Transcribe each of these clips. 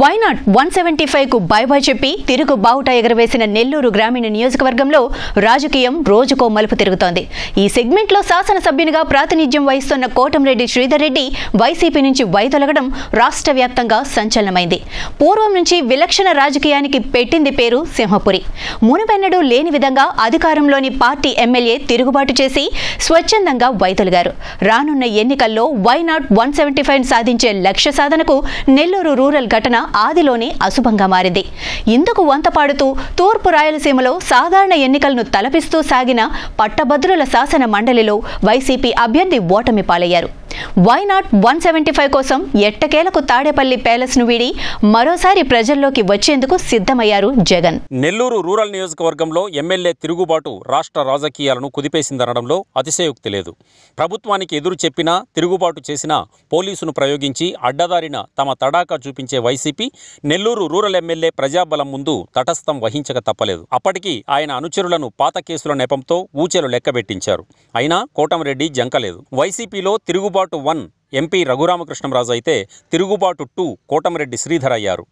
Why not one seventy ఫైవ్కు bye bye చెప్పి తిరుగు బావుట ఎగరవేసిన నెల్లూరు గ్రామీణ నియోజకవర్గంలో రాజకీయం రోజుకో మలుపు తిరుగుతోంది. ఈ సెగ్మెంట్లో శాసనసభ్యునిగా ప్రాతినిధ్యం వహిస్తున్న కోటంరెడ్డి శ్రీధర్ రెడ్డి వైసీపీ నుంచి వైదొలగడం రాష్ట్ర వ్యాప్తంగా సంచలనమైంది. పూర్వం నుంచి విలక్షణ రాజకీయానికి పెట్టింది పేరు సింహపురి. మునుపెన్నడూ లేని విధంగా అధికారంలోని పార్టీ ఎమ్మెల్యే తిరుగుబాటు చేసి స్వచ్ఛందంగా వైదొలిగారు రానున్న ఎన్నికల్లో వైనాట్ వన్ సెవెంటీ ఫైవ్ సాధించే లక్ష్య సాధనకు నెల్లూరు రూరల్ ఘటన ఆదిలోనే అశుభంగా మారింది. ఇందుకు వంత పాడుతూ తూర్పు రాయలసీమలో సాధారణ ఎన్నికలను తలపిస్తూ సాగిన పట్టభద్రుల శాసన మండలిలో వైసీపీ అభ్యర్థి ఓటమి పాలయ్యారు వైనాట్ వన్ సెవెంటీ ఫైవ్ కోసం ఎట్టకేలకు తాడేపల్లి ప్యాలెస్ను వీడి మరోసారి ప్రజల్లోకి వచ్చేందుకు సిద్ధమయ్యారు జగన్. నెల్లూరు రూరల్ నియోజకవర్గంలో ఎమ్మెల్యే తిరుగుబాటు రాష్ట్ర రాజకీయాలను కుదిపేసిందనడంలో అతిశయోక్తి లేదు. ప్రభుత్వానికి ఎదురు చెప్పినా తిరుగుబాటు చేసినా పోలీసును ప్రయోగించి అడ్డదారిన తమ తడాకా చూపించే వైసీపీ నెల్లూరు రూరల్ ఎమ్మెల్యే ప్రజాబలం ముందు తటస్థం వహించక తప్పలేదు. అప్పటికి ఆయన అనుచరులను పాత కేసుల నెపంతో ఊచెలు లెక్కబెట్టించారు. అయినా కోటంరెడ్డి జంకలేదు. వైసీపీలో తిరుగుబాటు వన్ ఎంపీ రఘురామకృష్ణంరాజు అయితే తిరుగుబాటు టూ కోటమిరెడ్డి శ్రీధర్ అయ్యారు.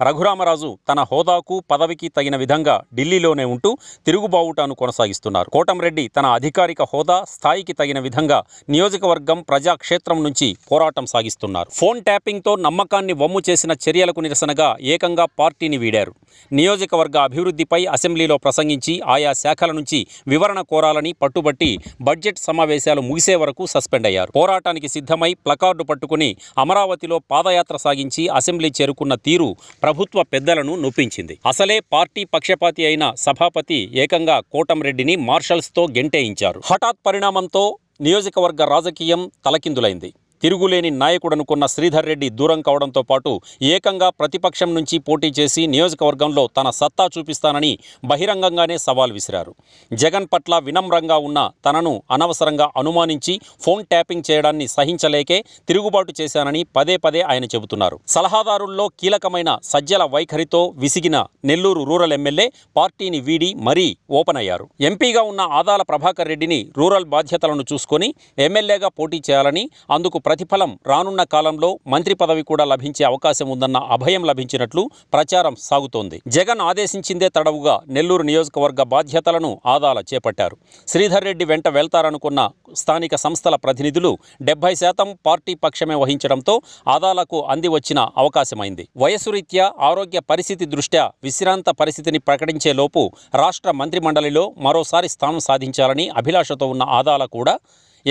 రఘురామరాజు తన హోదాకు పదవికి తగిన విధంగా ఢిల్లీలోనే ఉంటూ తిరుగుబావుటాను కొనసాగిస్తున్నారు. కోటంరెడ్డి తన అధికారిక హోదా స్థాయికి తగిన విధంగా నియోజకవర్గం ప్రజాక్షేత్రం నుంచి పోరాటం సాగిస్తున్నారు. ఫోన్ ట్యాపింగ్తో నమ్మకాన్ని వమ్ము చేసిన చర్యలకు నిరసనగా ఏకంగా పార్టీని వీడారు. నియోజకవర్గ అభివృద్ధిపై అసెంబ్లీలో ప్రసంగించి ఆయా శాఖల నుంచి వివరణ కోరాలని పట్టుబట్టి బడ్జెట్ సమావేశాలు ముగిసే వరకు సస్పెండ్ అయ్యారు. పోరాటానికి సిద్ధమై ప్లకార్డు పట్టుకుని అమరావతిలో పాదయాత్ర సాగించి అసెంబ్లీ చేరుకున్న తీరు ప్రభుత్వ పెద్దలను నొప్పించింది. అసలే పార్టీ పక్షపాతి అయిన సభాపతి ఏకంగా కోటంరెడ్డిని మార్షల్స్తో గెంటేయించారు. హఠాత్ పరిణామంతో నియోజకవర్గ రాజకీయం తలకిందులైంది. తిరుగులేని నాయకుడనుకున్న శ్రీధర్ రెడ్డి దూరం కావడంతో పాటు ఏకంగా ప్రతిపక్షం నుంచి పోటీ చేసి నియోజకవర్గంలో తన సత్తా చూపిస్తానని బహిరంగంగానే సవాల్ విసిరారు. జగన్ పట్ల వినమ్రంగా ఉన్న తనను అనవసరంగా అనుమానించి ఫోన్ ట్యాపింగ్ చేయడాన్ని సహించలేకే తిరుగుబాటు చేశానని పదే పదే ఆయన చెబుతున్నారు. సలహాదారుల్లో కీలకమైన సజ్జల వైఖరితో విసిగిన నెల్లూరు రూరల్ ఎమ్మెల్యే పార్టీని వీడి మరీ ఓపెన్ అయ్యారు. ఎంపీగా ఉన్న ఆదాల ప్రభాకర్ రెడ్డిని రూరల్ బాధ్యతలను చూసుకొని ఎమ్మెల్యేగా పోటీ చేయాలని అందుకు ప్రతిఫలం రానున్న కాలంలో మంత్రి పదవి కూడా లభించే అవకాశం ఉందన్న అభయం లభించినట్లు ప్రచారం సాగుతోంది. జగన్ ఆదేశించిందే తడవుగా నెల్లూరు నియోజకవర్గ బాధ్యతలను ఆదాల చేపట్టారు. శ్రీధర్ రెడ్డి వెంట వెళ్తారనుకున్న స్థానిక సంస్థల ప్రతినిధులు డెబ్బై శాతం పార్టీ పక్షమే వహించడంతో ఆదాలకు అంది వచ్చిన అవకాశమైంది. వయసు రీత్యా ఆరోగ్య పరిస్థితి దృష్ట్యా విశ్రాంత పరిస్థితిని ప్రకటించే లోపు రాష్ట్ర మంత్రిమండలిలో మరోసారి స్థానం సాధించాలని అభిలాషతో ఉన్న ఆదాల కూడా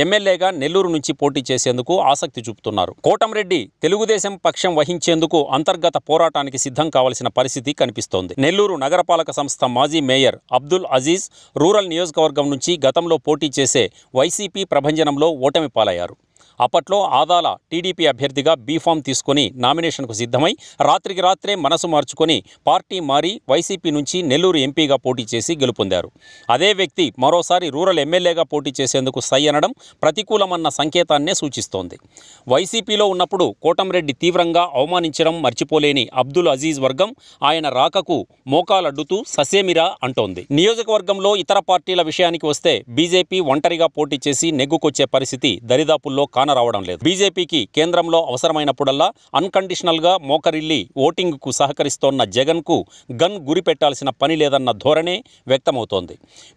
ఎమ్మెల్యేగా నెల్లూరు నుంచి పోటీ చేసేందుకు ఆసక్తి చూపుతున్నారు. కోటంరెడ్డి తెలుగుదేశం పక్షం వహించేందుకు అంతర్గత పోరాటానికి సిద్ధం కావలసిన పరిస్థితి కనిపిస్తోంది. నెల్లూరు నగరపాలక సంస్థ మాజీ మేయర్ అబ్దుల్ అజీజ్ రూరల్ నియోజకవర్గం నుంచి గతంలో పోటీ చేసే వైసీపీ ప్రభంజనంలో ఓటమి పాలయ్యారు. అప్పట్లో ఆదాల టీడీపీ అభ్యర్థిగా బీఫామ్ తీసుకుని నామినేషన్కు సిద్ధమై రాత్రికి రాత్రే మనసు మార్చుకొని పార్టీ మారి వైసీపీ నుంచి నెల్లూరు ఎంపీగా పోటీ చేసి గెలుపొందారు. అదే వ్యక్తి మరోసారి రూరల్ ఎమ్మెల్యేగా పోటీ చేసేందుకు సై అనడం ప్రతికూలమన్న సంకేతాన్నే సూచిస్తోంది. వైసీపీలో ఉన్నప్పుడు కోటంరెడ్డి తీవ్రంగా అవమానించడం మర్చిపోలేని అబ్దుల్ అజీజ్ వర్గం ఆయన రాకకు మోకాలడ్డుతూ ససేమిరా అంటోంది. నియోజకవర్గంలో ఇతర పార్టీల విషయానికి వస్తే బీజేపీ ఒంటరిగా పోటీ చేసి నెగ్గుకొచ్చే పరిస్థితి దరిదాపుల్లో కానరావడం లేదు. బీజేపీకి కేంద్రంలో అవసరమైనప్పుడల్లా అన్కండిషనల్గా మోకరిల్లి ఓటింగ్కు సహకరిస్తోన్న జగన్కు గన్ గురి పెట్టాల్సిన పని లేదన్న ధోరణే వ్యక్తమవుతోంది.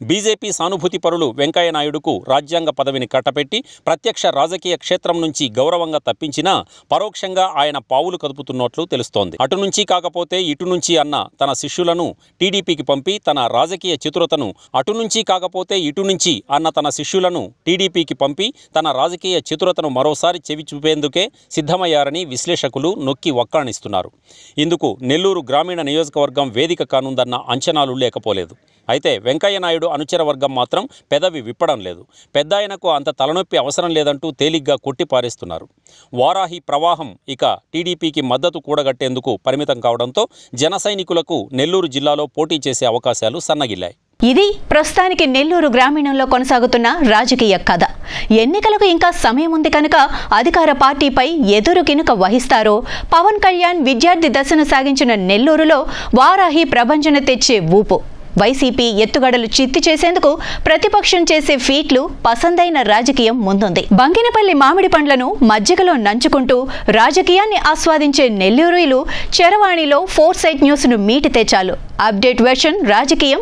బీజేపీ సానుభూతి పరులు వెంకయ్య నాయుడుకు రాజ్యాంగ పదవిని కట్టపెట్టి ప్రత్యక్ష రాజకీయ క్షేత్రం నుంచి గౌరవంగా తప్పించినా పరోక్షంగా ఆయన పావులు కదుపుతున్నట్లు తెలుస్తోంది. అటు నుంచి కాకపోతే ఇటు నుంచి అన్న తన శిష్యులను టీడీపీకి పంపి తన రాజకీయ చతురతను అటు నుంచి కాకపోతే ఇటు నుంచి అన్న తన శిష్యులను టీడీపీకి పంపి తన రాజకీయ చతురతను మరోసారి చెవి చూపేందుకే సిద్ధమయ్యారని విశ్లేషకులు నొక్కి వక్కాణిస్తున్నారు. ఇందుకు నెల్లూరు గ్రామీణ నియోజకవర్గం వేదిక కానుందన్న అంచనాలు లేకపోలేదు. అయితే వెంకయ్య నాయుడు అనుచర వర్గం మాత్రం పెదవి విప్పడం లేదు. పెద్దాయనకు అంత తలనొప్పి అవసరం లేదంటూ తేలిగ్గా కొట్టిపారేస్తున్నారు. వారాహి ప్రవాహం ఇక టీడీపీకి మద్దతు కూడగట్టేందుకు పరిమితం కావడంతో జన సైనికులకు నెల్లూరు జిల్లాలో పోటీ చేసే అవకాశాలు సన్నగిల్లాయి. ఇది ప్రస్తుతానికి నెల్లూరు గ్రామీణంలో కొనసాగుతున్న రాజకీయ కథ. ఎన్నికలకు ఇంకా సమయం ఉంది కనుక అధికార పార్టీపై ఎదురు కినుక వహిస్తారో పవన్ కళ్యాణ్ విద్యార్థి దశను సాగించిన నెల్లూరులో వారాహి ప్రభంజన తెచ్చే ఊపు. వైసీపీ ఎత్తుగడలు చిత్తి చేసేందుకు ప్రతిపక్షం చేసే ఫీట్లు పసందైన రాజకీయం ముందుంది. బంగినపల్లి మామిడి పండ్లను మజ్జిగలో నంచుకుంటూ రాజకీయాన్ని ఆస్వాదించే నెల్లూరులు చరవాణిలో ఫోర్ సైట్ న్యూస్ను మీటితే చాలు అప్డేట్ వెర్షన్ రాజకీయం